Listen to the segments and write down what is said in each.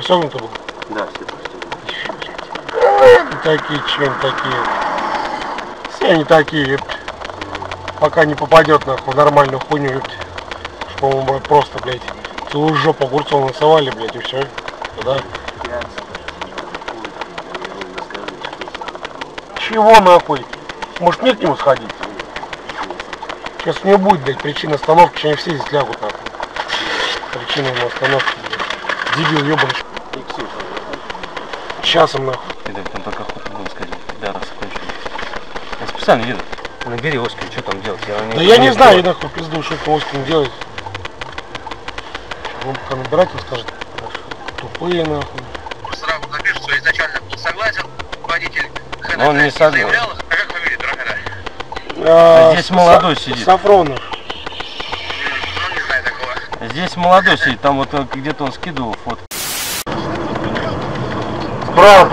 Пристегнуты был? Да, все пристегнуты. Такие, чем такие. Все они такие. Пока не попадет нахуй нормальную хуйню, ёпт. Что, по-моему, брат, просто, блядь, целую жопу огурцов насовали, блядь, и все. Да? Чего нахуй? Может мне к нему сходить? Сейчас него будет, блядь, причина остановки, сейчас они все здесь лягут нахуй. Причина остановки, блядь. Дебил ебаный. Сейчас им нахуй. Видать, там только охоту было сказать. Да, раз. Я специально еду. Набери Оскар, что там делать? Я Да я не знаю, нахуй пизду, что по Остину делать. Он пока набирать он скажет, тупые нахуй. сразу напишет, что изначально был согласен, водитель ХНТ он не согласен. заявлял, а как фамилия А, здесь Са- молодой сидит. Сафронов. Ну, не. Здесь молодой сидит, там вот э, где-то он скидывал фото. Справа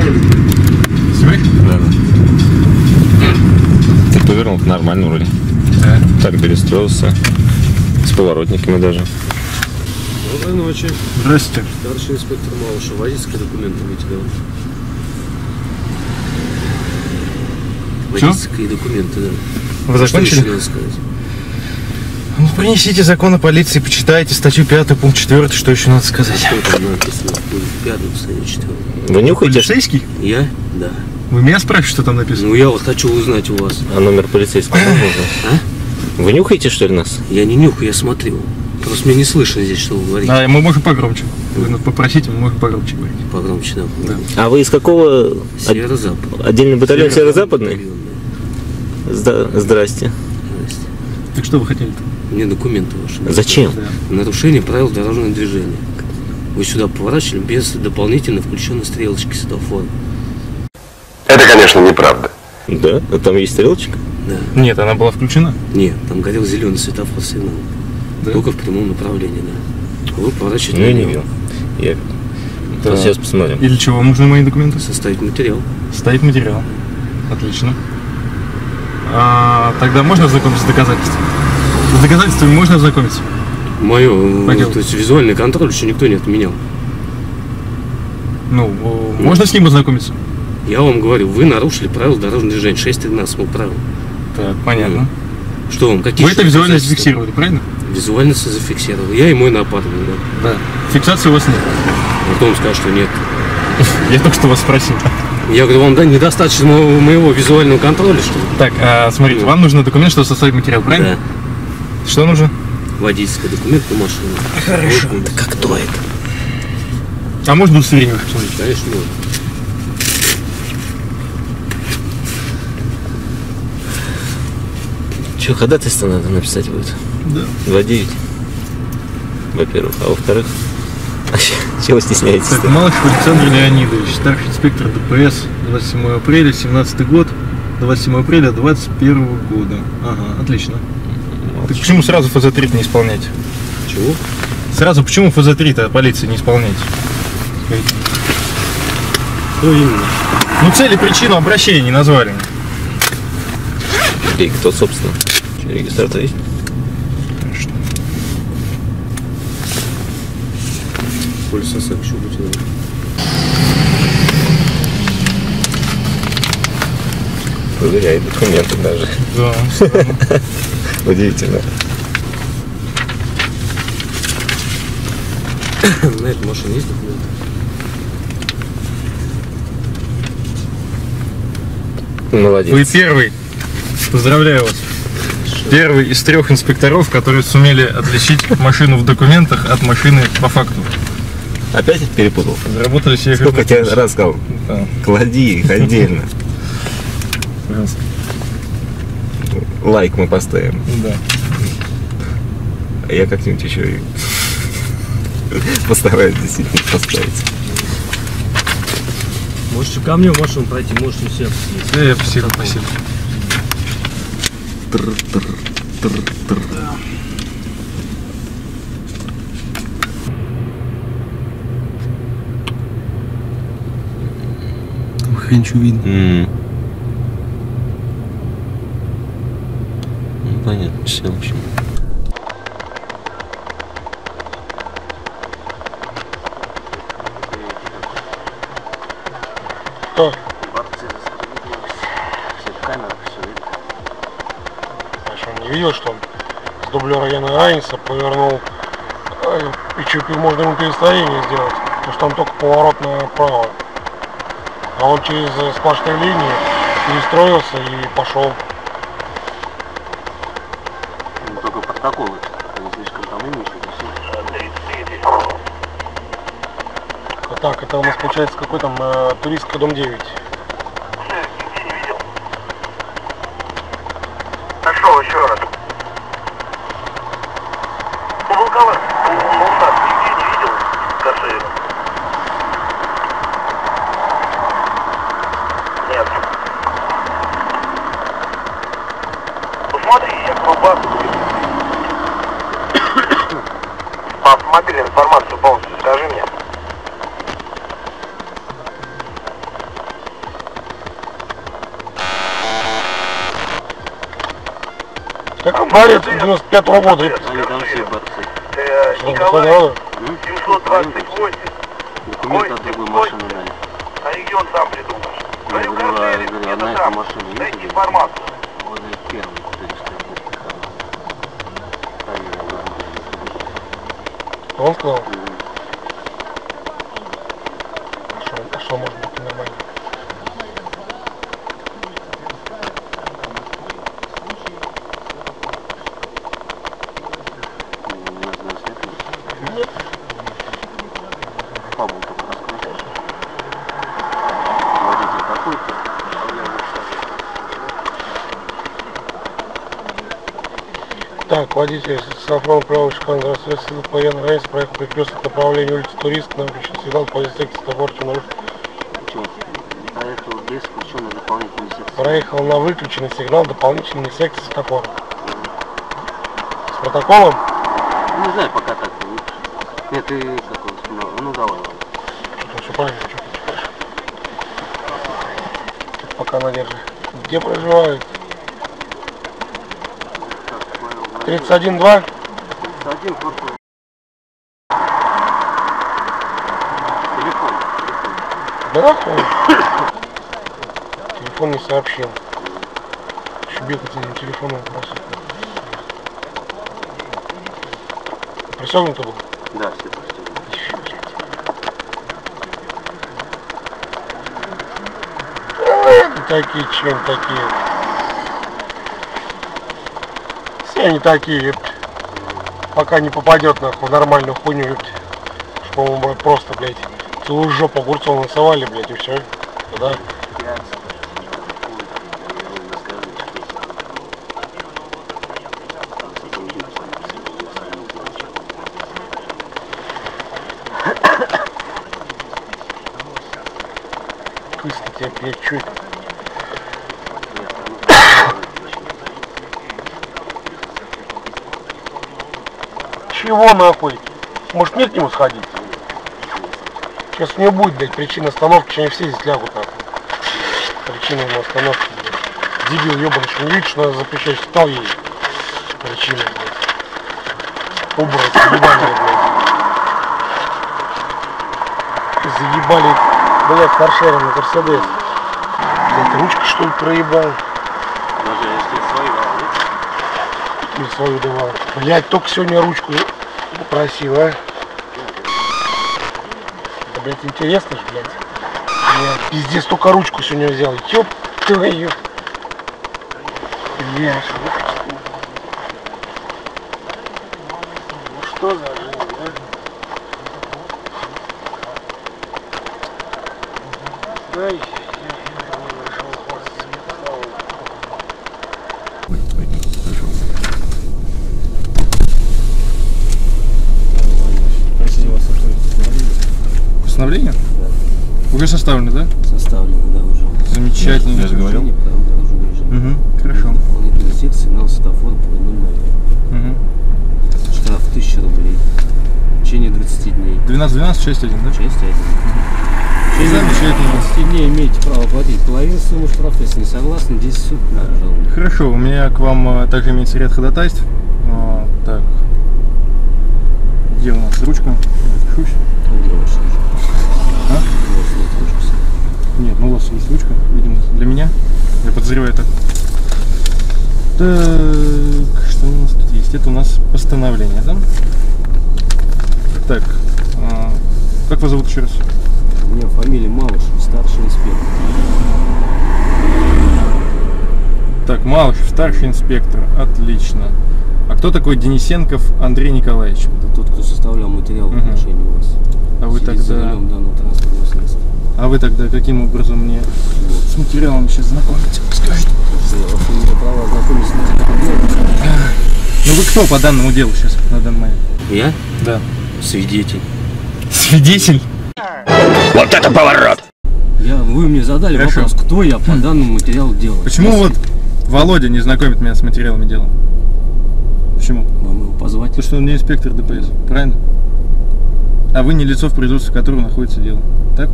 прижимаемся. Да, да. Ты повернул нормально вроде. Так перестроился. С поворотниками даже. Доброй ночи. Здравствуйте. Старший инспектор Малышев. Водительские документы будете давать? Водительские документы, да. Вы Что закончили? еще надо сказать? Ну, принесите закон о полиции, почитайте статью 5, пункт 4, что еще надо сказать. Что там написано в пункте пятом, статье четвертом? Вы нюхаете? Полицейский? Я? Да. Вы меня спрашиваете, что там написано? Ну, я вот хочу узнать у вас. А номер полицейского можно узнать? Вы нюхаете, что ли, нас? Я не нюхаю, я смотрю. Просто мне не слышно здесь, что вы говорите. Да, мы можем погромче. Вы нас попросите, мы можем погромче говорить. Погромче, да. Да. А вы из какого Северо-запад. отдельный батальон северо-западный? Зда- Здрасте. Здрасте. Так что вы хотели-то? Мне документы ваши. Зачем? Нарушение правил дорожного движения. Вы сюда поворачивали без дополнительно включенной стрелочки светофора. Это, конечно, неправда. Да? А там есть стрелочка? Да. Нет, она была включена. Нет, там горел зеленый светофор сигнал. Да? Только в прямом направлении, да. Вы поворачиваете Ну, я не видел. Я... Да. Сейчас посмотрим. И для чего вам нужны мои документы? Составить материал. Стоит материал. Отлично. А, тогда можно ознакомиться с доказательствами? С доказательствами можно ознакомиться? Мое, Пойдем. то есть визуальный контроль еще никто не отменял. Ну, о, можно с ним ознакомиться? Я вам говорю, вы нарушили правила дорожного движения. 6.13 мы правил. Так, понятно. Что вам, какие Вы это визуально зафиксировали, правильно? Визуально зафиксировал. Я и мой напарник, да. Да. Фиксации у вас нет. А вам скажет, что нет? Я только что вас спросил. Я говорю, вам да, недостаточно моего, моего визуального контроля, что ли? Так, а, смотрите, вам нужен документ, чтобы составить материал, правильно? Что нужно? Да. Водительский документ на машину. Хорошо. Вот, Так а кто это? А можно удостоверение посмотреть? Конечно, можно. Че, ходатайство надо написать будет? Да. 2.9. Во-первых. А во-вторых, чего стесняетесь? Так, Малых Александр Леонидович, старший инспектор ДПС, 27 апреля, 17 год, 27 апреля 21 года. Ага, отлично. Почему сразу ФЗ-3 не исполняете? Чего? Сразу почему ФЗ-3-то полиции не? Скажите. Что именно? Ну, цель и причину обращения не назвали. И кто, собственно? Регистратор есть? ОСАГ еще будете надо. Проверяет документы даже. Да, Удивительно. На эту машину есть документы? Молодец. Вы первый. Поздравляю вас. Первый из трех инспекторов, которые сумели отличить машину в документах от машины по факту. Опять перепутал? Заработали себе Сколько я раз сказал? Да. Клади их отдельно. Пожалуйста. Лайк мы поставим. Да. А я как-нибудь еще и постараюсь действительно поставить. Можете ко мне в машину пройти, можете все съесть. Да, я спасибо, спасибо. Там хрень что видно. М. понятно, все, в общем. Кто? Все в камерах, все видно. А что, он не видел, что он с дублера Яна Айнса повернул, э, и чуть можно ему перестроение сделать, потому что там только поворот направо. А он через э, сплошные линии перестроился и пошел. Ну, только протоколы. Они слишком там умничают. А Так, это у нас получается какой там э, туристка дом 9. Нашел еще раз. У Волкова. Волков, нигде не видел Кашеева? Нет. Посмотри, я кругбас. Посмотри информацию полностью, скажи мне. Борец 95 -го года. Они там все борцы. Николай, народу? 728. Документы от другой машины дали. А регион сам придумаешь. Я Говорю, говорю, а, говорю, одна эта машина есть Дайте информацию. Возле первой, куда не стоит. Он сказал. А что, а что может быть нормально? Нет. Фабул только раскрутишь. Водитель такой-то. а я вот Так, водитель Сафрон здравствуйте, сил военный рейс, проехал перекресток направления улицы Турист, нам включен сигнал по секции Таборчу нарушил. Чего? Поэтому без включенной дополнительной секции. Проехал на выключенный сигнал дополнительной секции светофора. С протоколом? Не знаю, пока так. Нет, ты как он, ну, давай, ладно. Что-то все правильно, что пока надержи. Где проживает? Так, понял, ладно. 31-2? 31 просто. Телефон. Да. Телефон не сообщил. Еще бегать этим телефоном просит. Пристегнуто был? Да, все. И такие, чем такие. Все они такие, пока не попадет нахуй нормальную хуйню, епт. Что, блядь, просто, блядь, целую жопу огурцов насовали, блядь, и все. Да? Кыска тебе, блядь, чё Чего нахуй? Может мне к нему сходить? Сейчас него будет, блядь, причина остановки, сейчас они все здесь лягут нахуй. Причина ему остановки, блядь. Дебил ебаный, что не видишь, что надо запрещать, стал ей. Причина, блядь. Убрать, ебаные, блядь. Заебали, блядь, каршером на Мерседес. Блядь, ручка что ли проебал? Даже если свои Или свою давал. Блядь, только сегодня ручку попросил, а? Да, блядь, интересно ж, блядь. Блядь, пиздец, только ручку сегодня взял. Ёб твою. Блядь, ну что за жизнь, а? Ай, я не нашел хвастаться. Слава Богу. Постановление? Уже составлены, да? Составлено, да, уже. Замечательно. Я же говорил. Нарушение правил дорожного движения. Угу, хорошо. Дополнительный текст, сигнал светофора по иным Угу. Штраф 1000 рублей. В течение 20 дней. 12-12, часть 1, да? Часть 1. В течение Замечательно. 20 дней имеете право платить половину суммы штрафа, если не согласны, 10 суток на. Хорошо, у меня к вам а, также имеется ряд ходатайств. А, так. Где у нас ручка? Распишусь. Где ваша ручка? А? У вас нет ручки ну у вас есть ручка, видимо, для меня. Я подозреваю так. Так, что у нас тут есть? Это у нас постановление, да? Так, а, как вас зовут еще раз? У меня фамилия Малышев, старший инспектор. Так, Малышев, старший инспектор, отлично. А кто такой Денисенков Андрей Николаевич? Это тот, кто составлял материал в Мгм. отношении вас. А вы Сидит тогда, рулем данного транспортного средства. а вы тогда каким образом мне с материалом сейчас знакомите? Скажите. Ну вы кто по данному делу сейчас на данный момент? Я? Да. Свидетель. Свидетель? Я, вы мне задали Хорошо. вопрос, кто я по данному материалу дела. Почему Я вот Володя не знакомит меня с материалами дела? Почему? Вам его позвать? Потому что он не инспектор ДПС, правильно? А вы не лицо в производстве которого находится дело. Так?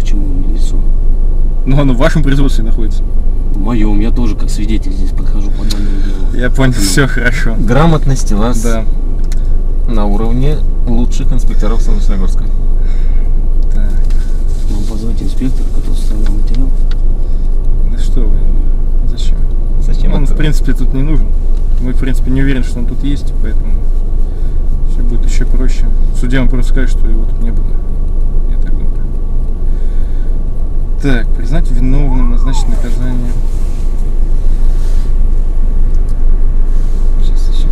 Почему не лицо? Ну, оно в вашем производстве находится. В моем, я тоже как свидетель здесь подхожу по данному делу. Я понял, все хорошо. Грамотность у вас Да. На уровне лучших инспекторов Солнечногорска. Так, Вам позвать инспектора, который составлял материал? да что вы, зачем? Зачем Он, это? в принципе, тут не нужен. Мы, в принципе, не уверены, что он тут есть, поэтому все будет еще проще. Судья вам просто скажет, что его тут не было. Я так думаю. Так, признать виновным, назначить наказание. Сейчас еще,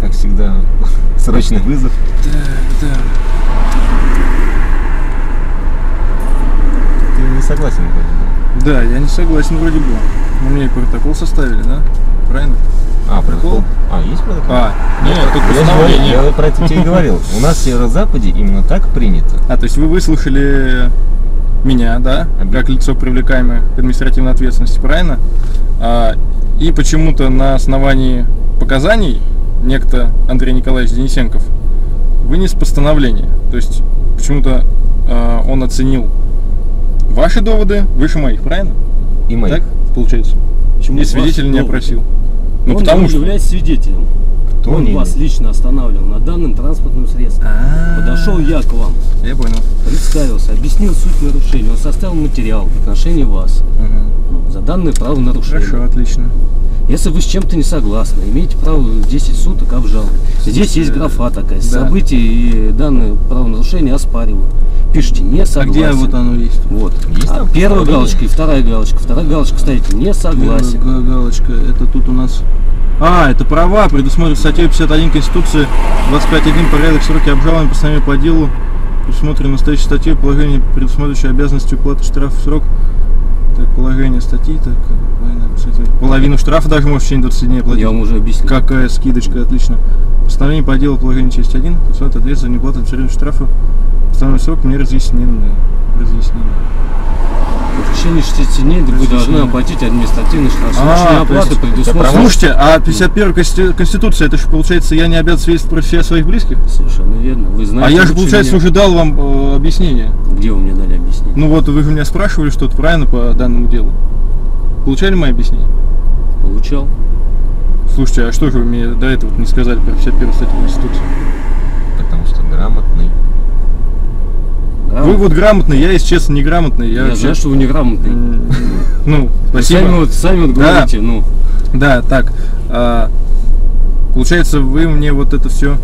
как всегда, срочный вызов. Так, да. Ты не согласен вроде бы. Да, я не согласен вроде бы. Ну, мне и протокол составили, да? Правильно? А, протокол? А, есть протокол? А, нет, тут Я, постановление. я про это тебе и говорил. У нас в Северо-Западе именно так принято. А, то есть вы выслушали меня, да, как лицо, привлекаемое к административной ответственности, правильно? А, и почему-то на основании показаний некто Андрей Николаевич Денисенков вынес постановление. То есть почему-то а, он оценил ваши доводы выше моих, правильно? И мои. Так получается? Почему И свидетель не опросил. Ну он потому что... является свидетелем. Кто он не вас лично останавливал на данном транспортном средстве. А, Подошел я к вам, Я понял. представился, объяснил суть нарушения. Он составил материал в отношении вас ну, за данное правонарушение. Хорошо, отлично. Если вы с чем-то не согласны, имеете право 10 суток обжаловать. Здесь есть графа такая. Да. События и данное правонарушение оспариваю. Пишите не А согласен. где вот оно есть? Вот. Есть А там первая галочка и вторая галочка. Вторая галочка ставите не согласен. Га- Галочка, это тут у нас... А, это права, предусмотрено статьей 51 Конституции, 25.1 порядок сроки обжалования постановления по делу, предусмотрено настоящей статьей положение, предусматривающее обязанности уплаты штрафа в срок. Так, положение статьи, так, половина, кстати, половину штрафа даже можешь в течение 20 дней оплатить. Я вам уже объяснил. Какая скидочка, отлично. Постановление по делу положение часть 1, предусматривает ответ за неуплату абсолютного штрафа. Постановленный срок мне разъяснены. Разъяснены. В течение 60 дней вы должны оплатить административный штраф. А, есть предусмотрена. Слушайте, а 51 консти- Конституция, это же получается, я не обязан свидетельствовать про всех своих близких? Совершенно верно. Вы А знаете я же, получается, меня. уже дал вам э, объяснение. Где вы мне дали объяснение? Ну вот, вы же меня спрашивали что-то правильно по данному делу. Получали мои объяснения? Получал. Слушайте, а что же вы мне до этого не сказали про 51 статью Конституции? Потому что грамотный. Грамотно. Вы вот грамотный, я, если честно, неграмотный. Я, Я вообще- знаю, что вы неграмотный. Ну, спасибо. Сами вот, сами вот говорите, ну, Да, так. а, получается, вы мне вот это все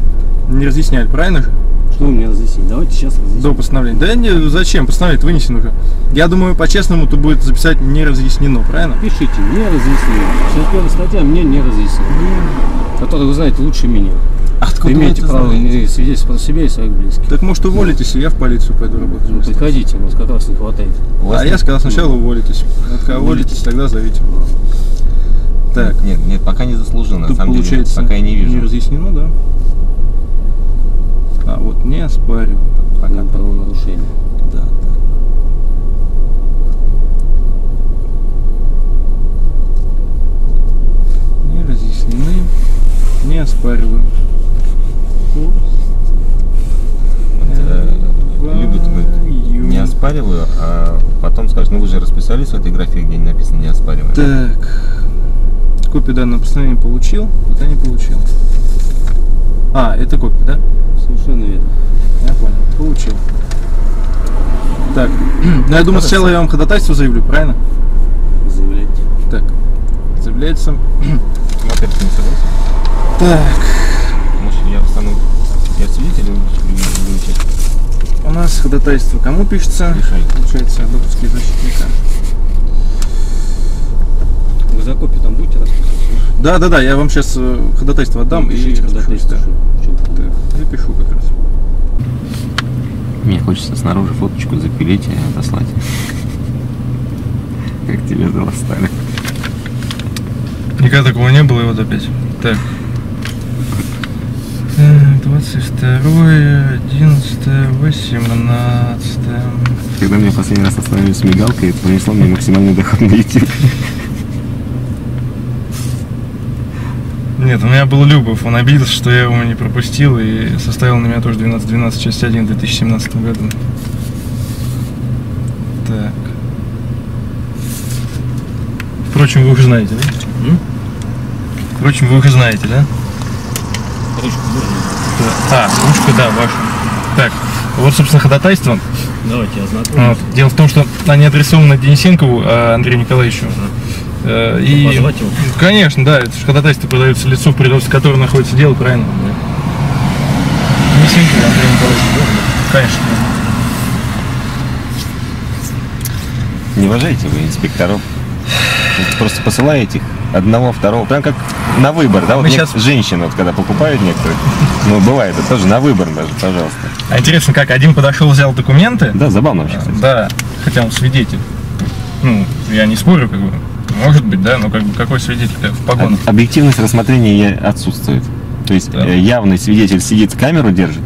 не разъясняли, правильно что вы мне разъясните? Давайте сейчас разъясним. До постановления. Да не, зачем? Постановление вынесено уже. Я думаю, по-честному тут будет записать не разъяснено, правильно? Пишите, не разъяснили. 61 статья мне не разъяснила. Которую вы знаете лучше меня. Откуда Имеете право свидетельство на себе и своих близких. Так может уволитесь, и я в полицию пойду ну, работать. Ну, приходите, у вас как раз не хватает. А я сказал сначала уволитесь. Уволитесь, тогда зовите. Так. Нет, нет, пока не заслужил, на самом получается, деле. Пока я не вижу. Не разъяснено, да? А вот не оспариваю. Пока правонарушение. Да, да. Не разъяснены, не оспариваю. Э, Любят не оспариваю, а потом скажут, ну вы же расписались в этой графике, где написано не оспариваю. Так. Копию данного постановления получил, куда не получил. А, это копия, да? Совершенно верно. Я понял. Получил. Так. ну, я думаю, сначала я вам ходатайство заявлю, правильно? Заявляйте. Так. Заявляется. Смотрите, не согласен. Так. Может, я встану, я свидетель или участник? У нас ходатайство кому пишется? Решай. Получается, допуски защитника. Вы за копию там будете расписывать? Да, да, да, я вам сейчас ходатайство отдам и Пишите распишусь, ходатайство. да. Так, запишу как раз. Мне хочется снаружи фоточку запилить и отослать. Как тебе достали. Никогда такого не было, и вот опять. Так. Так, 22, 11, 18. Когда меня последний раз остановили с мигалкой, это принесло мне максимальный доход на YouTube. Нет, у меня был Любов, он обиделся, что я его не пропустил и составил на меня тоже 12-12, часть 1 в 2017 году. Так. Впрочем, вы уже знаете, да? Впрочем, вы уже знаете, да? Ручку? Да. А, ручку, да, вашу. Так, вот, собственно, ходатайство. Давайте я знакомлюсь. Вот. Дело в том, что они адресованы Денисенкову а Андрею Николаевичу. Э, И, Позвать его? конечно, да, это же ходатайство продается лицу, в производстве которого находится дело, правильно? Денисенков Андрей Николаевич. Конечно. Не уважаете вы инспекторов? Просто посылаете их одного, второго, прям как на выбор, да? Вот Мы щас- женщины, вот когда покупают некоторые, ну бывает, это тоже на выбор даже, пожалуйста. А интересно, как один подошел, взял документы? Да, забавно вообще, кстати. Да, хотя он свидетель. Ну, я не спорю, как бы. Может быть, да, но как бы какой свидетель как в погонах? Об- Объективность рассмотрения отсутствует. То есть Да. э, явный свидетель сидит, камеру держит.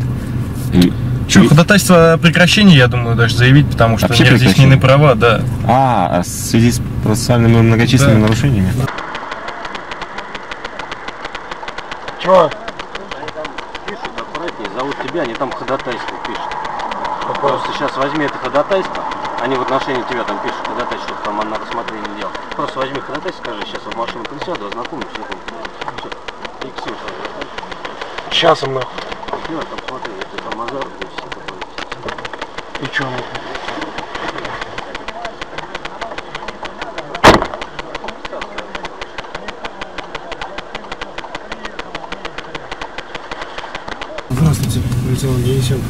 и- Че, и- ходатайство о прекращении, я думаю, даже заявить, потому что Вообще не разъяснены прекращение? права, да. А, а в связи с процессуальными многочисленными Да. нарушениями? Чего? Пишут аккуратнее, зовут тебя, они там ходатайство пишут. Просто сейчас возьми это ходатайство, они в отношении тебя там пишут ходатайство, чтобы там на рассмотрение дел. Просто возьми ходатайство, скажи, сейчас в машину присяду, ознакомлюсь, все. И Ксюша, Сейчас им нахуй. я там смотрю, это там азарт, и все такое. И чё нахуй? Лейтенант Денисенко.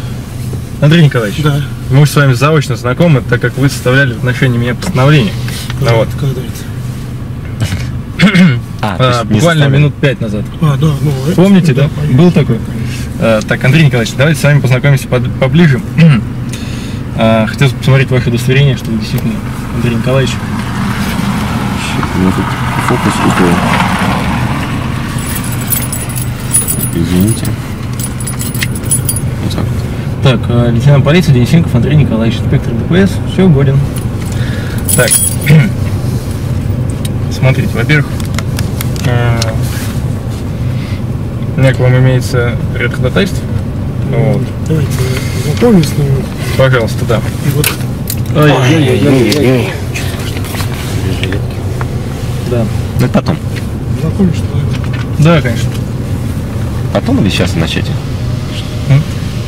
Андрей Николаевич, Да. мы уже с вами заочно знакомы, так как вы составляли в отношении меня постановление. Ну вот, Когда это? А, а, буквально минут пять назад. А, да, ну. это- Помните, да? понятно. Был такой? А, так, Андрей Николаевич, давайте с вами познакомимся под- поближе. А, Хотелось бы посмотреть ваше удостоверение, что вы действительно Андрей Николаевич. У меня тут фокус упал. Извините. Так а, лейтенант полиции Денисенков Андрей Николаевич, инспектор ДПС, все, годен. Так, смотрите, во-первых, э, у меня к вам имеется ряд ходатайств. Вот, Давайте с ним. пожалуйста, да. И вот Ой-ой-ой. Да. Ну, это потом. знакомишься, Да, конечно. Потом или сейчас начать?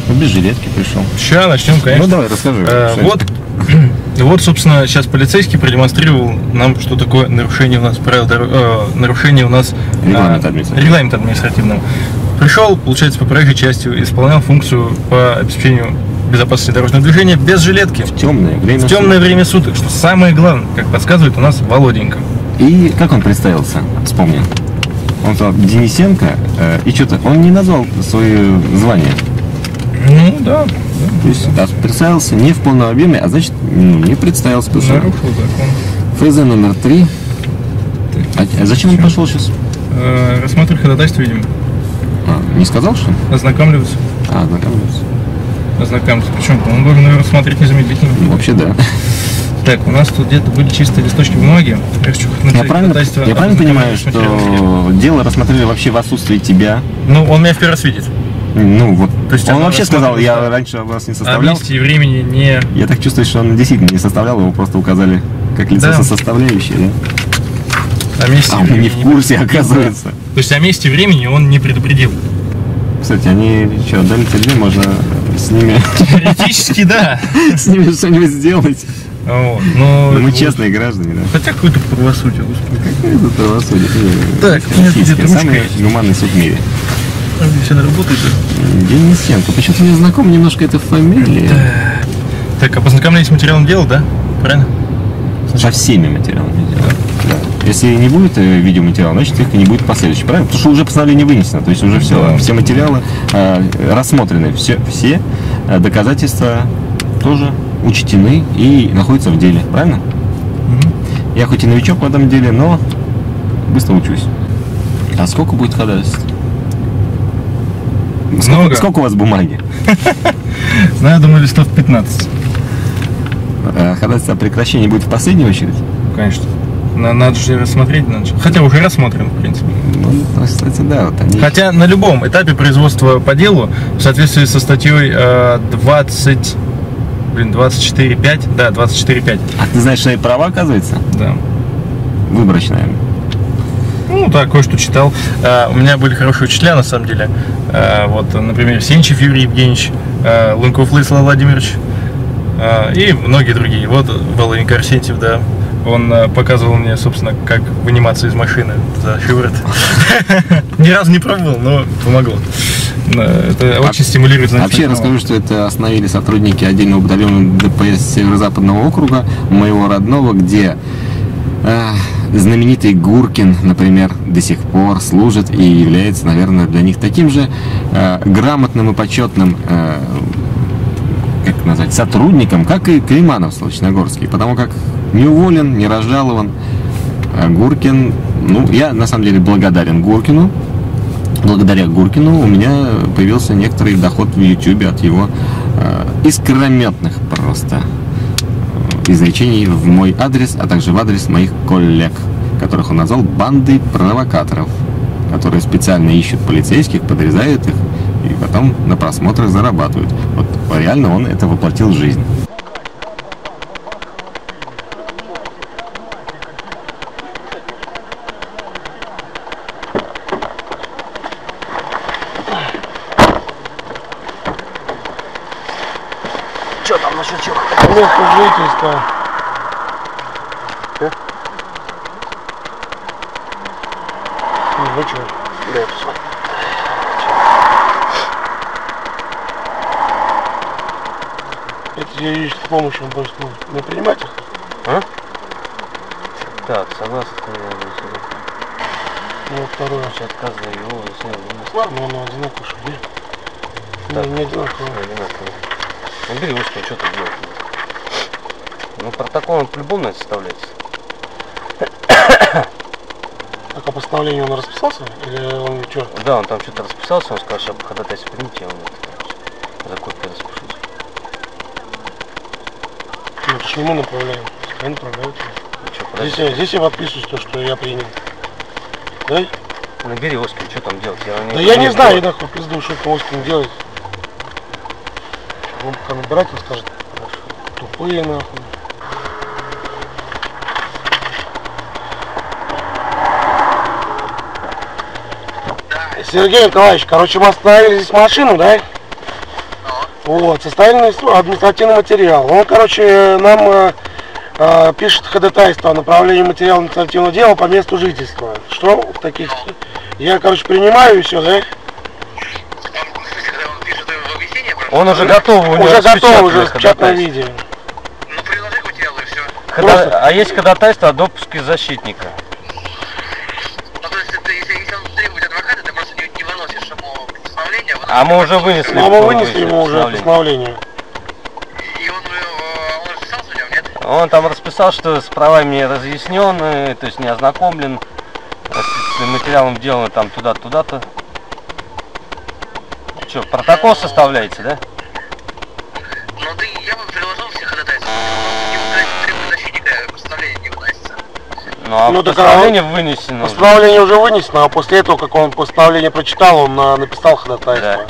Ну, без жилетки пришел. Сейчас начнем, конечно. Ну, давай, расскажи. Э, вот, вот, собственно, сейчас полицейский продемонстрировал нам, что такое нарушение у нас правил дор- э, нарушение у нас Регламент э, административного. регламент административного. Пришел, получается, по проезжей части, исполнял функцию по обеспечению безопасности дорожного движения без жилетки. В темное время. В темное время суток, что самое главное, как подсказывает у нас Володенька. И как он представился? Вспомни. Он сказал Денисенко, э, и что-то, он не назвал свое звание. Ну да, То есть а представился не в полном объеме, а значит, ну, не представился. Потому нарушил закон. ФЗ номер три. А, а зачем он пошел сейчас? Э, рассматривать ходатайство, видимо. А, не сказал, что? ли? Ознакомливаться. А, знакомился. Ознакомиться. Причем он должен ее рассмотреть незамедлительно. Ну, вообще, да. Так, у нас тут где-то были чистые листочки бумаги. Я хочу Я правильно, я правильно понимаю, что дело рассмотрели вообще в отсутствии тебя? Ну, он меня в первый раз видит. Ну, вот. То есть он вообще сказал, я раньше вас не составлял. месте и времени не... Я так чувствую, что он действительно не составлял, его просто указали как лицо Да. со составляющей, да? Месте А он времени не в курсе, предупредил. оказывается. То есть о месте и времени он не предупредил. Кстати, они что, дали тебе можно с ними, Теоретически, да. с ними что-нибудь сделать. Вот, но... Ну, мы честные граждане, да. Хотя какое-то правосудие, господи. Какое тут правосудие? Так, у меня где-то самый гуманный суд в мире. Здесь она работает. Денисенко, почему-то мне знаком немножко эта фамилия. Так, а познакомление с материалом дела, да? Правильно? Со всеми материалами дела. Да. Если не будет э, видеоматериала, значит их и не будет последующих, правильно? Потому что уже постановление вынесено, то есть уже все, все материалы э, рассмотрены, все, все э, доказательства тоже учтены и находятся в деле, правильно? Я хоть и новичок в этом деле, но быстро учусь. А сколько будет ходатайств? Сколько, Много. сколько у вас бумаги? Знаю, думаю, листов 15. Э, Ходатайство о прекращении будет в последнюю очередь? Конечно. На- Надо же рассмотреть, надо же. Хотя уже рассмотрен, в принципе. Ну, кстати, да, вот они... Хотя на любом этапе производства по делу, в соответствии со статьей э, 20... Блин, 24.5? Да, 24.5. А ты знаешь свои права, оказывается? Да. Выборочная. Ну, да, кое-что читал. Э, у меня были хорошие учителя, на самом деле. Э, вот, например, Сенчев Юрий Евгеньевич, э, Лунков Владислав Владимирович и многие другие. Вот Володенька Арсентьев, да. Он показывал мне, собственно, как выниматься из машины за шиворот. Ни разу не пробовал, но помогло. Это очень стимулирует Вообще расскажу, что это остановили сотрудники отдельного батальона ДПС Северо-Западного округа, моего родного, где знаменитый Гуркин, например, до сих пор служит и является, наверное, для них таким же э, грамотным и почетным э, как назвать, сотрудником, как и Климанов Солочногорский, потому как не уволен, не разжалован. А Гуркин, ну, я на самом деле благодарен Гуркину. Благодаря Гуркину у меня появился некоторый доход в YouTube от его э, искрометных просто изречений в мой адрес, а также в адрес моих коллег, которых он назвал бандой провокаторов, которые специально ищут полицейских, подрезают их и потом на просмотрах зарабатывают. Вот реально он это воплотил в жизнь. Место жительства. Э? Ну, ну что? Да, я посмотрю. Это юридическая помощь он будет ну, не принимать их? Так, Ну, второе. отказа его Ну, оно одинаково, что ли? Так. Не, не одинаково. одинаково. Ну бери узкую, что ты делать? Ну протокол он по-любому надо составляется. Так, а постановление он расписался? Или он что? Да, он там что-то расписался, он сказал, сейчас ходатайство примите, я вам это за копию распишусь. Ну, это ж не направляем. Ну что, Здесь, я, здесь я подписываюсь, то, что я принял. Да? Набери Оскар, что там делать? Я, Да я не знаю, я нахуй пизду, что это Оскин делать. Он пока набирать он скажет. Тупые нахуй. Сергей Николаевич, короче, мы остановили здесь машину, да? Вот, составили административный материал. Он, короче, нам э, пишет ходатайство о направлении материала административного дела по месту жительства. Что в таких... Я, короче, принимаю и все, да? Он пишет в объяснение, Он уже готов, у него Уже распечатали уже в печатном ходатайство. виде. ну приложи к материалу и все. Хода- А есть ходатайство о допуске защитника. Ну выносишь А мы уже вынесли. А мы вы вынесли ему уже постановление. Он там расписал, что с правами не разъяснен, э, то есть не ознакомлен с, материалом дела там туда-то, туда-то. Что, протокол составляете, да? Ну ты, я бы приложил все ходатайства. Ему, блядь, требует защитника, постановление не выносится. Ну а Ну, так, а постановление вынесено. уже. Постановление уже вынесено, а после этого, как он постановление прочитал, он а, написал ходатайство.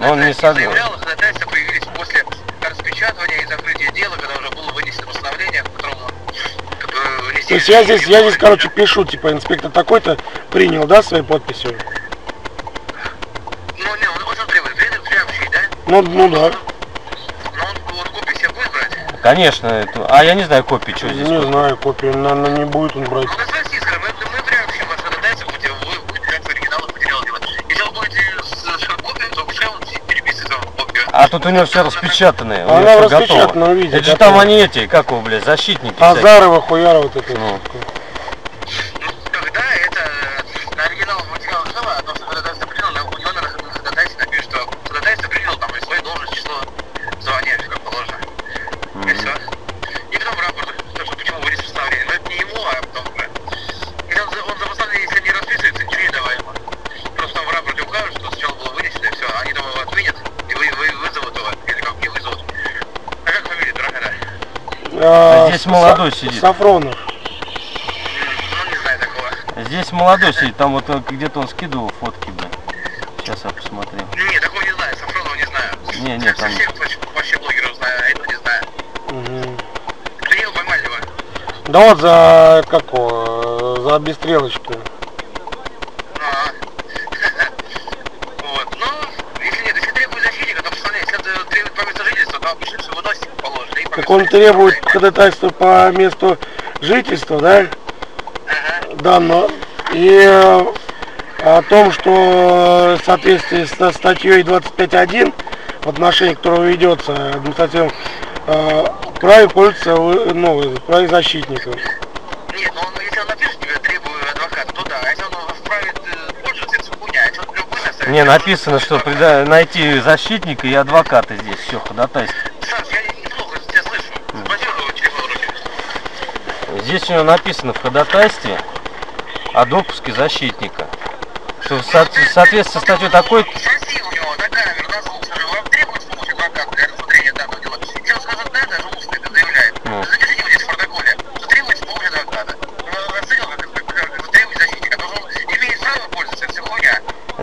Он не согласен. заявлял, ходатайства появились после распечатывания и закрытия дела, когда уже было вынесено постановление, в котором как бы. То есть я здесь, я здесь, короче, пишу, типа, инспектор такой-то принял, да, своей подписью? Ну, не, он, он что требует? Приобщить, да? Ну, ну да. Копии будет брать? Конечно, это... а я не знаю копии, что здесь. Не знаю, копию, наверное, не будет он брать. Ну, А тут у него все распечатанное, у Она него в все готово. распечатанном виде, Это же там они эти, как его, блядь, защитники всякие. Азарова, хуяра, вот это. Ну, тогда это на оригинал материала дела, то, что ходатайство принял, на у него на ходатайстве напишет, что ходатайство принял там и свою должность, число звания, как положено. И все. И потом рапорт, то, что почему вынес постановление. Но это не ему, а потом уже. Если он, за- он за постановление, если не расписывается, ничего не давай ему. Просто там в рапорте укажут, что сначала было вынесено, и все. Они там его отменят, и вы, вы вызовут его, или как не вызовут. А как фамилия дурака, А, здесь Са- молодой сидит. Сафронов. Не знаю такого. Здесь молодой сидит, там вот где-то он скидывал фотки, блядь. Сейчас я посмотрю. Не, такого не знаю, Сафронова не знаю. Не, не, там- Всех вообще- блогеров знаю, а этого не знаю. Поймали его. Да вот за, как за обестрелочку. А. Вот, ну, если нет, если требует защитника, то представляю, если это требует по месту жительства, то обычно все выносит положено. И по Так месту он требует оставляет. ходатайство по месту жительства, да, данного, и э, о том, что в соответствии со статьей 25.1 в отношении которого ведется административным э, праве пользоваться э, ну, праве защитника. Нет, ну он, если он напишет тебе, требую адвоката, то да. А если он вправе э, пользоваться, это хуйня. А если он любой Не, написано, что прида- найти защитника и адвоката здесь, все, ходатайство. Саш, я неплохо тебя слышу. Заблокировал телефон в руки. Здесь у него написано в ходатайстве о допуске защитника. Что в со- в соответствии со статьей такой, Ну.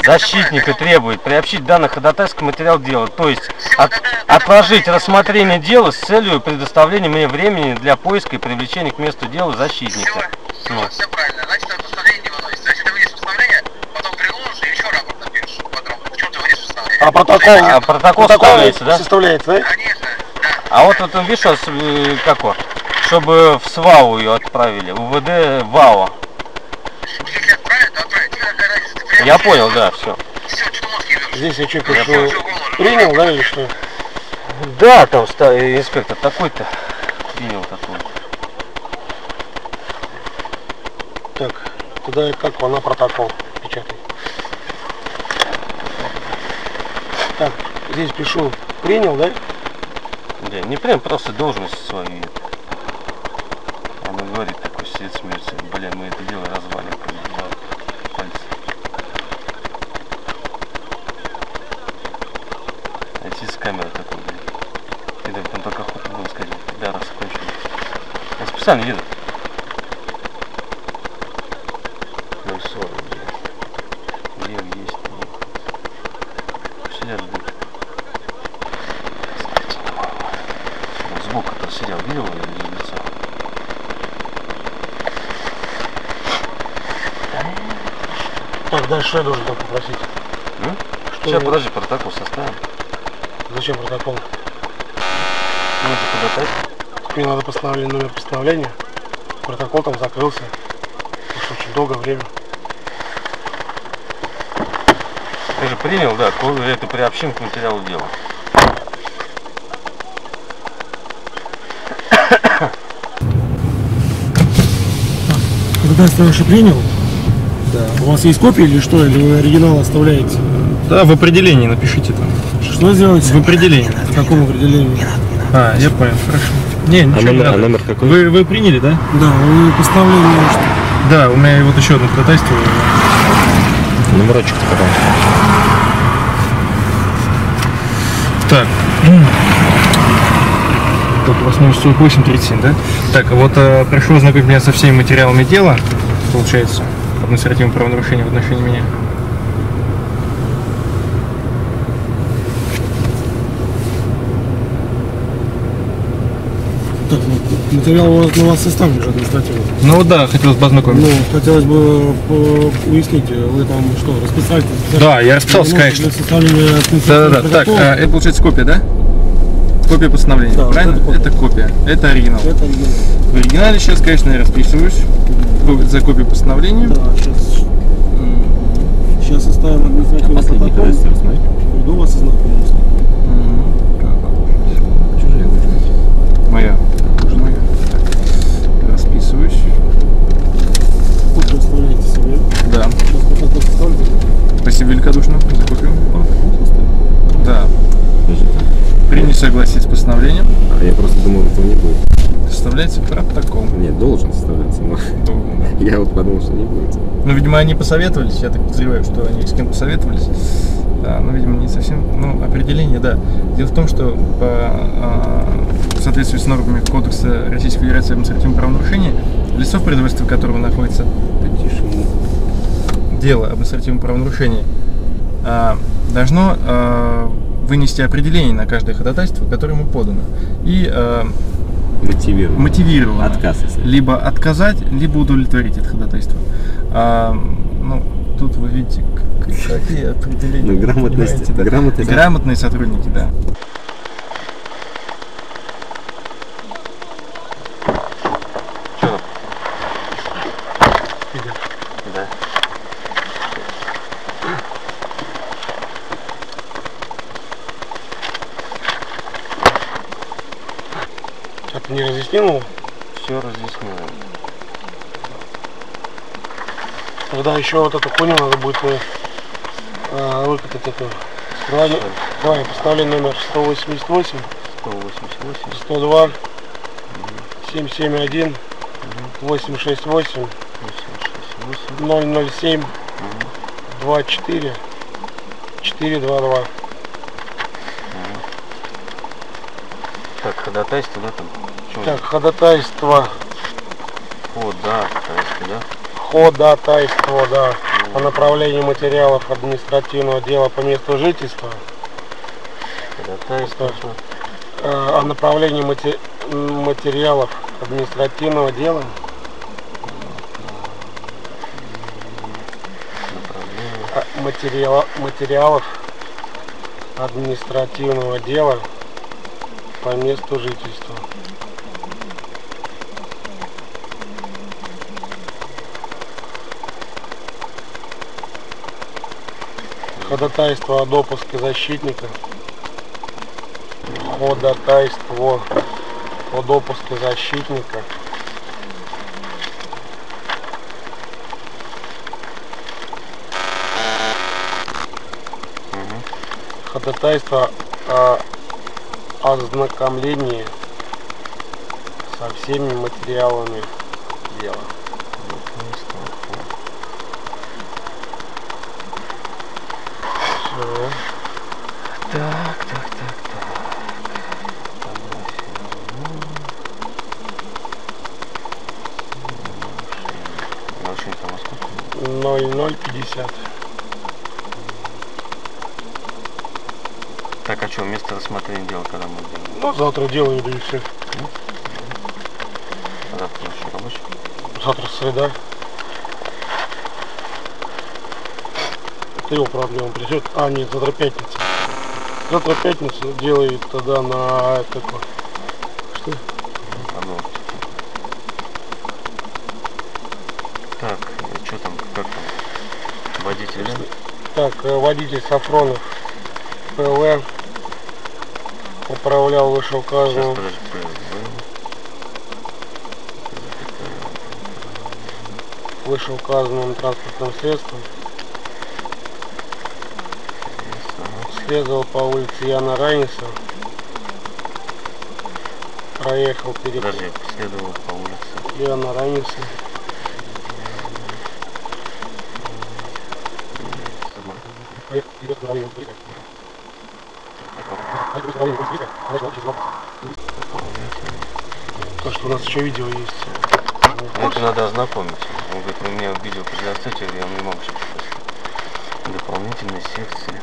защитника, требует приобщить данный ходатайский материал дела, то есть от- отложить рассмотрение дела с целью предоставления мне времени для поиска и привлечения к месту дела защитника. все, Ну. все правильно. Значит, это постановление не выносится. Если ты вынесешь постановление, потом приложишь и еще рапорт напишешь потом. Почему ты вынесешь постановление? А протокол, А протокол составляется, да? составляется, да? Конечно, да. А вот вот он, видишь, вот, э, как его, чтобы в СВАУ ее отправили, УВД ВАО. Если отправят, то отправят. Я понял, да, все. Все, что мозг ебешь. Здесь я что Я пишу? Принял, да, или что? Да, там э, инспектор такой-то принял такой. Так, куда и как она протокол печатает. Так, здесь пишу, принял, да? Да, не прям просто должность свою. это. Он и говорит такой свет смерти. Бля, мы это дело развалим. блин, да, пальцы. Найти с камеры такой, блин. Ты там, там только охота было сказать, да, раз кончили. Я специально еду. Ну, 40, блин. Лев есть. нет. Сидят, блин. Вот Сбоку который сидел, видел его или лицо? Так, дальше что я должен там попросить? М? Что Сейчас, я- подожди, протокол составим. Зачем протокол? Ну, же ходатайство. Мне надо постановление, номер постановления. Протокол там закрылся. Уж очень долгое время. Ты же принял, да, это приобщим к материалу дела. Ходатайство ваше принял? Да. У вас есть копии или что? Или вы оригинал оставляете? Да, в определении напишите там. Что сделаете? В определении. В каком определении? А, я понял, хорошо. Не, ничего не надо. номер какой? Вы, вы приняли, да? Да, вы постановление можете. Да, у меня вот еще одно ходатайство. Номерочек потом. Так. Так, 848, 37, да? Так, вот э, прошу ознакомить меня со всеми материалами дела, получается, административное правонарушение в отношении меня. Как, ну, материал у вас, на вас составлен же административно. Ну вот да, хотелось бы Ну, ознакомиться. хотелось бы по- уяснить, вы там что, расписались? Да, я расписался, Ну, конечно. Для составления Да-да-да. Так, а, это получается копия, да? Копия постановления, Да, вот правильно? это копия. Это копия. Это оригинал. Это оригинал. В оригинале сейчас, конечно, я расписываюсь за копию постановления. Да, сейчас, сейчас составим административный Последний протокол. Приду вас. Тоже моя. Так. Расписываюсь. Копию оставляете себе. Да. Спасибо великодушно за копию. Да. Принять согласие с постановлением. А я просто думал, этого не будет. Составляется протокол. Нет, должен составляться, но я вот подумал, что не будет. Ну, видимо, они посоветовались, я так подозреваю, что они с кем посоветовались. Да, ну, видимо, не совсем, ну, определение, да. Дело в том, что по, а, в соответствии с нормами Кодекса Российской Федерации административных правонарушений, лицо, в производстве которого находится дело об административном правонарушении, а, должно а, вынести определение на каждое ходатайство, которое ему подано. И а, Мотивирован. мотивированно. Отказ, если. Либо отказать, либо удовлетворить это ходатайство. А, ну, тут вы видите, какие определения. Ну, грамотность- грамотность- Грамотные сотрудники, да. А ты не разъяснил? Все разъяснил. Тогда еще вот эту хуйню надо будет э, э, выкатать эту. Давай, давай, постановление номер 188, 188, 102, 771, 868, 868, 007, 24, 422. Так, ходатайство, да, там? Чё? Так, ходатайство, ходатайство, да? ходатайство, да, о направлении материалов административного дела по месту жительства, Ходатайство. э, о направлении мате- м, материалов административного дела а, материала- материалов административного дела по месту жительства. Ходатайство о допуске защитника. Ходатайство о допуске защитника. Ходатайство о ознакомлении со всеми материалами дела. Всё. Так, так, так, так. Нарушение там во сколько? 0050. Так, а что, место рассмотрения дела, когда мы делаем? Ну, завтра делаю, да и все. Завтра среда. Это его проблема придет. А, нет, завтра пятница. Завтра пятница делает тогда на такое. Что? Так, что там, как там? Водитель? Так, э, водитель Сафронов ПВ управлял вышеуказанным вышеуказанным транспортным средством. Следовал по улице Яна Райниса. Проехал перед следовал по улице. Яна Райниса. То, что у нас еще видео есть. Ну, это надо ознакомиться. Он говорит, вы мне видео предоставьте, я не могу сейчас показать. Дополнительные секции.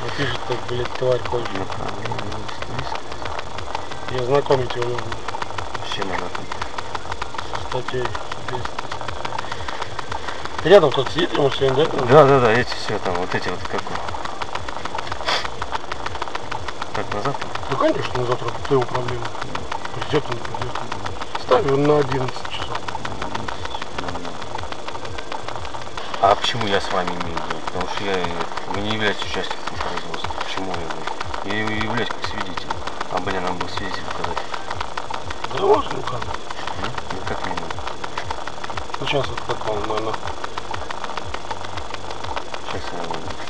Вот пишет, как, блядь, тварь ходит. И ознакомить его нужно С чем она там? с статьей. Рядом кто-то сидит ему сегодня, да? Да, да, да, эти все там, вот эти вот как Так назад? Ну конечно, на завтра его проблема. Придет он, придет. Ставь его на 11 часов. А почему я с вами имею дело? Потому что я не являюсь участником производства. Почему я говорю? Я являюсь как свидетель. А блин, нам был свидетель указать. Да можно указать. Ну как мне надо? Ну сейчас вот как он, наверное. Сейчас я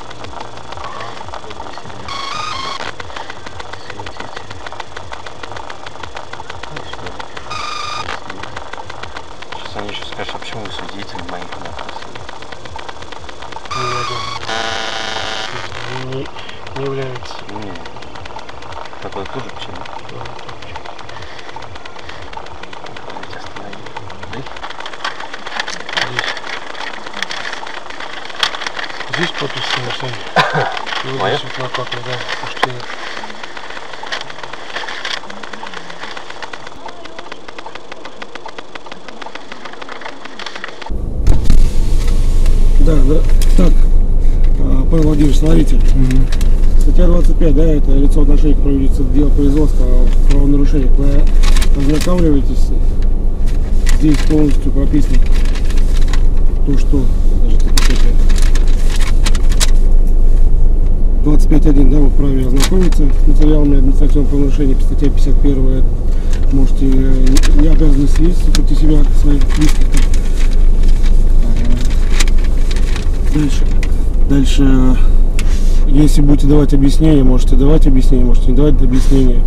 Здесь совершенно. И вот Моя? здесь вот да. Слушайте, Да, да. Так, а, Павел Владимирович, смотрите. Статья 25, да, это лицо отношения к проводится дело производства о правонарушениях. Вы ознакомливаетесь, здесь полностью прописано то, что даже тут какая-то 25.1, да, вы вправе ознакомиться с материалами административного правонарушения, статья 51, это можете э, не- обязаны свидетельствовать против себя своих близких. Дальше. Дальше, э, если будете давать объяснение, можете давать объяснение, можете не давать объяснение.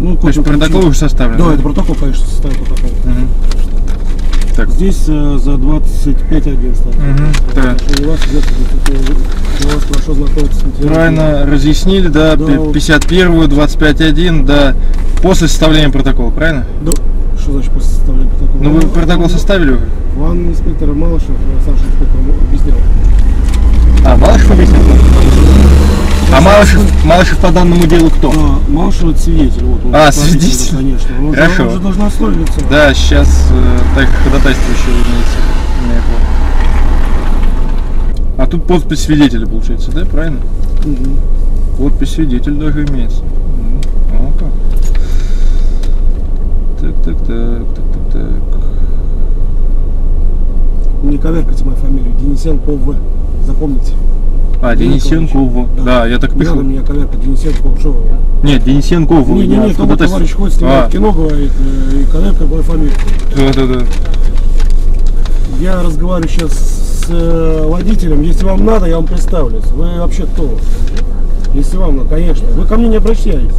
Ну, То есть протокол уже составлен? Да, это протокол, конечно, составил протокол. Мгм. Так. Здесь э, за 25.1 статья. Мгм, так. У вас, у вас хорошо. Правильно разъяснили, да, Да. пи- 51-ю, 25.1, да, после составления протокола, правильно? Да. Что значит после составления протокола? Ну вы протокол составили уже? Вам инспектор Малышев, э, старший инспектор, объяснял. А, Малышев объяснил? А Малышев, Малышев по данному делу кто? А, Малышев это свидетель. Вот, он А, свидетель. Конечно. Он, Хорошо. Он же должностное лицо. Да, сейчас э, так ходатайствующий имеется. А тут подпись свидетеля получается, да, правильно? Мгм. Подпись свидетель даже имеется. Ну как. Так, так, так, так, так, так. Не коверкайте мою фамилию. Денисенко В. Запомните. А, Денисенко, во. да, я так надо пишу. меня коверкать. Денисенко В. Нет, Денисенко, во, Не, не, не, в ходатайстве- товарищ ходит, снимает А, кино, говорит, э, и коверкает мою фамилию. да, да, да. Я разговариваю сейчас с э, водителем. Если вам надо, я вам представлюсь. Вы вообще кто? Если вам надо, конечно. Вы ко мне не обращаетесь.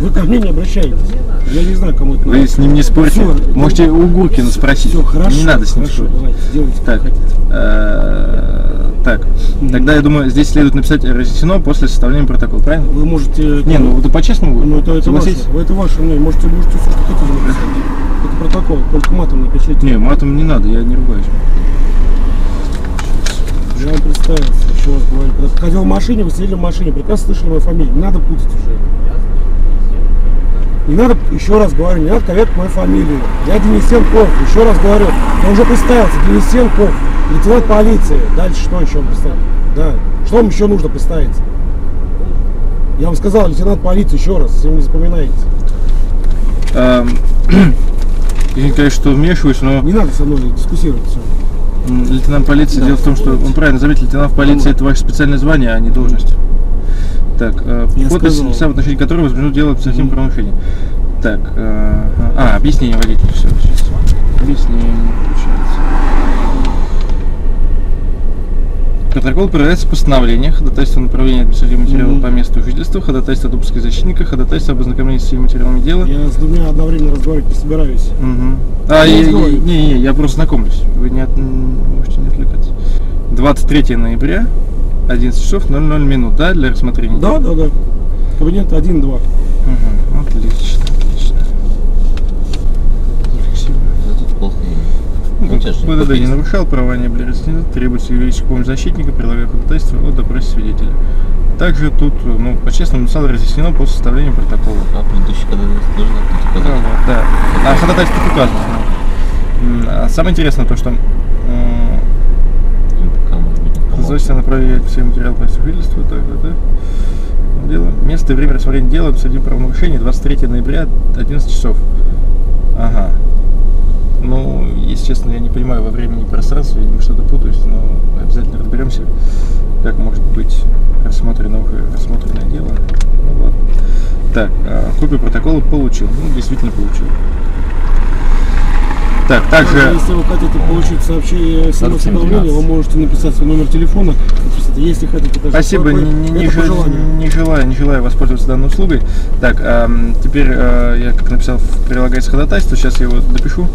Вы ко мне не обращаетесь. Я не знаю, кому это Вы с ним не спорите. Можете у Гуркина спросить. Все, хорошо. Не надо с ним хорошо, спорить. давайте, делайте Так, как хотите. э, так, тогда я думаю, здесь следует написать разъяснено после составления протокола, правильно? Вы можете... Не, ну это по-честному Ну, это, это ваше, это ваше мнение. Можете, можете все, что хотите написать. Это протокол, только матом не пишите. Не, матом не надо, я не ругаюсь. Я вам представился, еще раз говорю. Когда ходил в машине, вы сидели в машине, прекрасно слышали мою фамилию. Не надо путать уже. Не надо, еще раз говорю, не надо коверкать мою фамилию. Я Денисенков, еще раз говорю. Я уже представился, Денисенков, лейтенант полиции. Дальше что еще представить? Да. Что вам еще нужно представить? Я вам сказал, лейтенант полиции, еще раз, вы не запоминаете. Эм, Извините, конечно, что вмешиваюсь, но Не надо со мной дискуссировать все. Лейтенант полиции, Да. дело в том, что он правильно заметил, лейтенант полиции это ваше специальное звание, а не должность. Так, э, Я подпись сказал. в отношении которого возбуждено дело по таким правонарушением. Так, э, а, объяснение водителя, все, сейчас. Объяснение, получается. Протокол проверяется постановление, ходатайство о направлении административного материала Мгм. по месту жительства, ходатайство о допуске защитника, ходатайство об ознакомлении с всеми материалами дела. Я с двумя одновременно разговаривать не собираюсь. Мгм. А, Я я, не, не, я просто знакомлюсь. Вы не, от- можете не отвлекаться. 23 ноября, 11 часов 00 минут, да, для рассмотрения? Да, да, да. Кабинет 1-2. Мгм. Отлично, отлично. Зафиксируем. Да тут плохо. ПДД не нарушал, права не были расценены, требуется юридическая помощь защитника, прилагая ходатайство о допросе свидетеля. также тут, ну, по-честному, написал разъяснено по составлению протокола. А предыдущий когда должен Да, указать. вот, да. А ходатайство тут указано. А Самое интересное то, что помог. Дозвольте направить все материалы по свидетельству, так, так, так. Дело. Место и время рассмотрения дела судим правонарушение 23 ноября 11 часов. Ага. Ну, если честно, я не понимаю во времени и пространстве, видимо, что-то путаюсь, но обязательно разберемся, как может быть рассмотрено рассмотренное дело. Ну ладно. Так, а, копию протокола получил. Ну, действительно получил. Так, также... Если вы хотите получить сообщение смс-уведомления, вы можете написать свой номер телефона. Если хотите даже Спасибо, не, не- не не желаю, не желаю воспользоваться данной услугой. Так, ам, теперь а, я, как написал, прилагается ходатайство, сейчас я его допишу.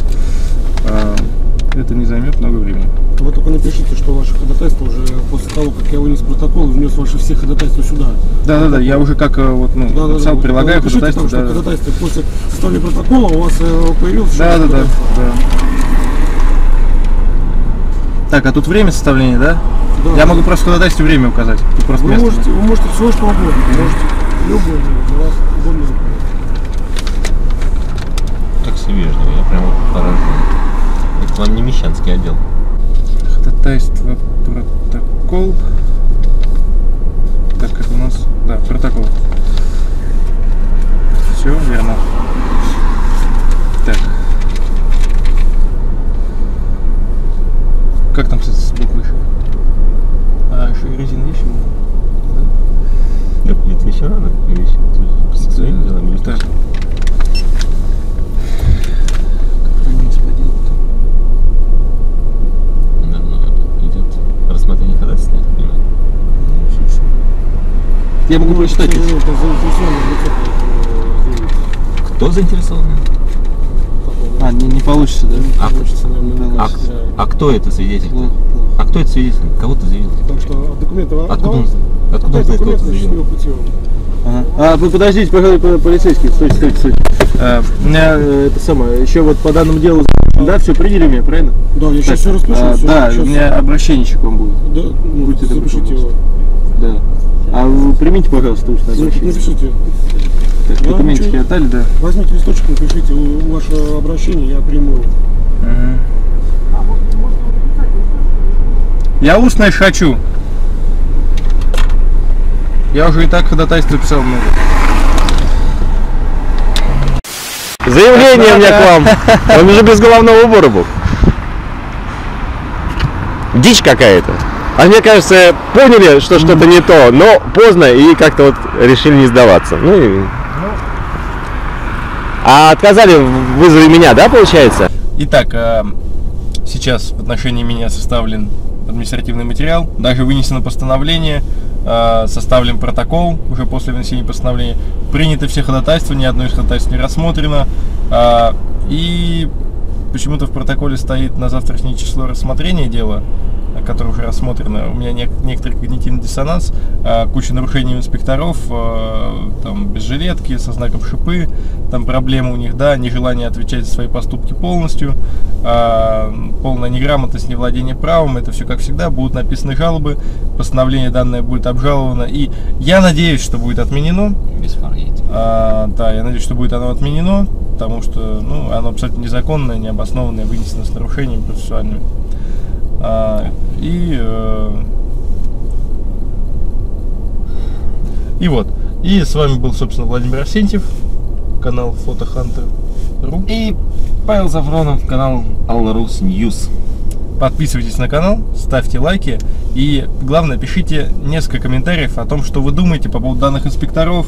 А, это не займет много времени. Вы только напишите, что ваше ходатайство уже после того, как я вынес протокол, внес ваши все ходатайства сюда. Да-да-да, я уже как э, вот, ну, Да, да, написал, да. прилагаю Напишите ходатайство. там, что Да, да, ходатайство после составления протокола у вас э, появился да, да, да, да. Так, а тут время составления, да? Да. Я могу просто ходатайстве время указать. Тут просто Вы место. можете, вы можете все что угодно. Можете любое для вас. Так все вежливо, я прямо поражен. Это вам не Мещанский отдел. Ходатайство, протокол. Так, это у нас, да, протокол. Все верно. Так. Как там, кстати, с буквой еще? А, еще и резина его? Да, это еще рано, или еще со своими делами или Так. ну, я. Ну. Я могу прочитать. Кто заинтересован? А, не, не получится, да? А, да, не А, получится. а кто это свидетель? Плохо, плохо. А кто это свидетель? Кого ты заявил? Так что документы вам Откуда он, откуда он знает, кого ты заявил? Ага. А, вы подождите, пожалуй, по- полицейский, стойте, стойте, стойте. А, у меня э, это самое, еще вот по данному делу, да, все приняли меня, правильно? Да, я сейчас все распишу. а, всё, да, щас- у меня обращенчик вам будет, Да, ну, Будьте добры, запишите его. да. А вы примите, пожалуйста, устное обращение. Напишите. Да, документики ничего. отдали, да. Возьмите листочек, напишите у- ваше обращение, я приму. его. Мгм. Я устное хочу. Я уже и так ходатайство писал много. Заявление у меня к вам. Он уже без головного убора был. Дичь какая-то. А мне кажется, поняли, что что-то не то, но поздно и как-то вот решили не сдаваться. Ну и... А отказали в вызове меня, да, получается? Итак, а, сейчас в отношении меня составлен административный материал, даже вынесено постановление, а, составлен протокол уже после вынесения постановления, приняты все ходатайства, ни одно из ходатайств не рассмотрено, а, и почему-то в протоколе стоит на завтрашнее число рассмотрения дела, которое уже рассмотрено. У меня нек- некоторый когнитивный диссонанс, а, куча нарушений у инспекторов, а, там без жилетки, со знаком шипы, там проблемы у них, да, нежелание отвечать за свои поступки полностью, а, полная неграмотность, невладение правом, это все как всегда, будут написаны жалобы, постановление данное будет обжаловано, и я надеюсь, что будет отменено, Без а, да, я надеюсь, что будет оно отменено, потому что ну, оно абсолютно незаконное, необоснованное, вынесено с нарушениями процессуальными. А, и, э, и вот. И с вами был, собственно, Владимир Арсентьев, канал Фотохантер.ру. И Павел Зафронов, канал Алларус Ньюс. Подписывайтесь на канал, ставьте лайки и, главное, пишите несколько комментариев о том, что вы думаете по поводу данных инспекторов,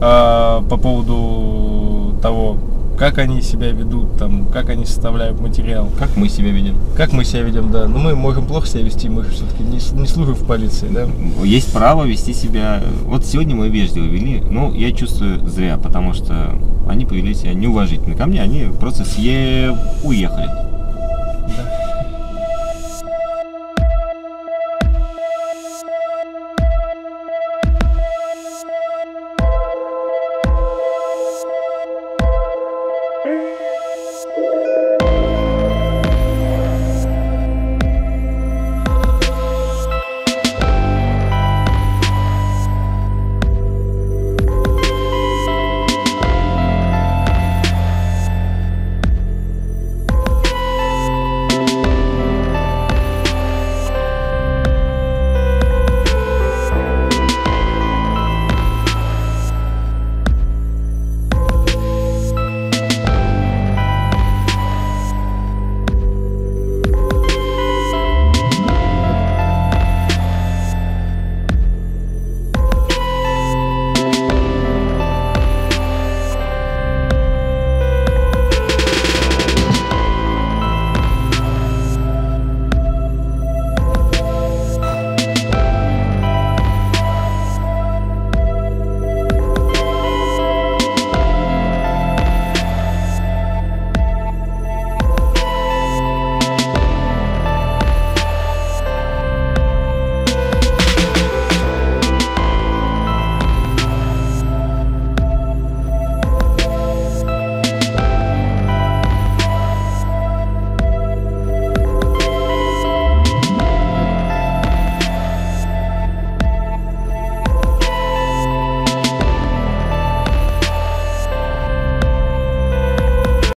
а, по поводу того, как они себя ведут, там, как они составляют материал, Как мы себя ведем? как мы себя ведем, да. Но мы можем плохо себя вести, мы все-таки не, не служим в полиции, да. Есть право вести себя... Вот сегодня мы вежливо вели, но я чувствую зря, потому что они повели себя неуважительно ко мне, они просто все уехали.